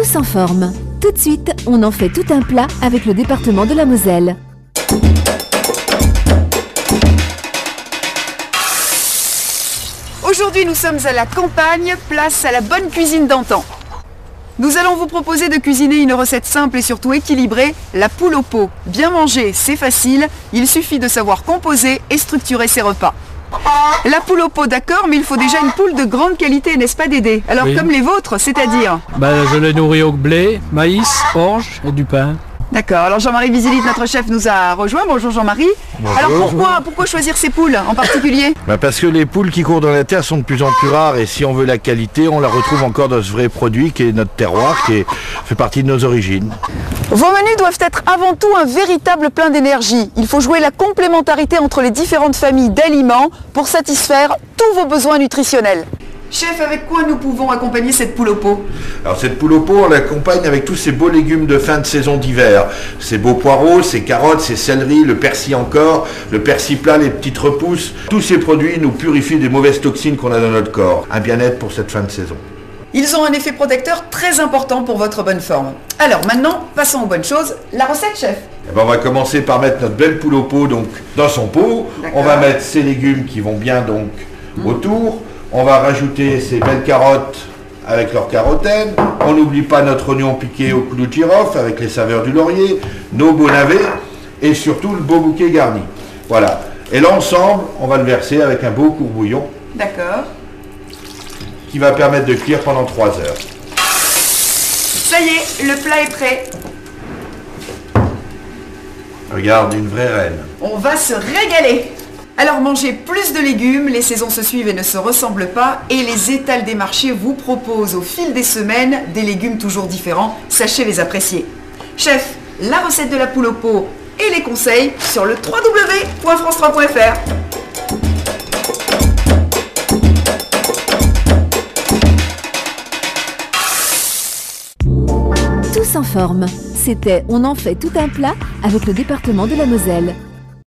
Tous en forme. Tout de suite, on en fait tout un plat avec le département de la Moselle. Aujourd'hui, nous sommes à la campagne, place à la bonne cuisine d'antan. Nous allons vous proposer de cuisiner une recette simple et surtout équilibrée, la poule au pot. Bien manger, c'est facile, il suffit de savoir composer et structurer ses repas. La poule au pot, d'accord, mais il faut déjà une poule de grande qualité, n'est-ce pas Dédé? Alors Oui. comme les vôtres, c'est-à-dire? Ben, je les nourris au blé, maïs, orge et du pain. D'accord, alors Jean-Marie Vizilite, notre chef, nous a rejoint. Bonjour Jean-Marie. Alors pourquoi, pourquoi choisir ces poules en particulier Bah parce que les poules qui courent dans la terre sont de plus en plus rares et si on veut la qualité, on la retrouve encore dans ce vrai produit qui est notre terroir, qui est- fait partie de nos origines. Vos menus doivent être avant tout un véritable plein d'énergie. Il faut jouer la complémentarité entre les différentes familles d'aliments pour satisfaire tous vos besoins nutritionnels. Chef, avec quoi nous pouvons accompagner cette poule au pot? Alors cette poule au pot, on l'accompagne avec tous ces beaux légumes de fin de saison d'hiver. Ces beaux poireaux, ces carottes, ces céleris, le persil encore, le persil plat, les petites repousses. Tous ces produits nous purifient des mauvaises toxines qu'on a dans notre corps. Un bien-être pour cette fin de saison. Ils ont un effet protecteur très important pour votre bonne forme. Alors maintenant, passons aux bonnes choses. La recette, chef Eh ben, on va commencer par mettre notre belle poule au pot donc, dans son pot. On va mettre ces légumes qui vont bien donc autour. On va rajouter ces belles carottes avec leur carotène. On n'oublie pas notre oignon piqué au clou de girofle avec les saveurs du laurier, nos beaux navets et surtout le beau bouquet garni. Voilà. Et l'ensemble, on va le verser avec un beau courbouillon D'accord. qui va permettre de cuire pendant 3 heures. Ça y est, le plat est prêt. Regarde, une vraie reine. On va se régaler Alors mangez plus de légumes, les saisons se suivent et ne se ressemblent pas, et les étals des marchés vous proposent au fil des semaines des légumes toujours différents, sachez les apprécier. Chef, la recette de la poule au pot et les conseils sur le www.france3.fr. Tous en forme. C'était On en fait tout un plat avec le département de la Moselle.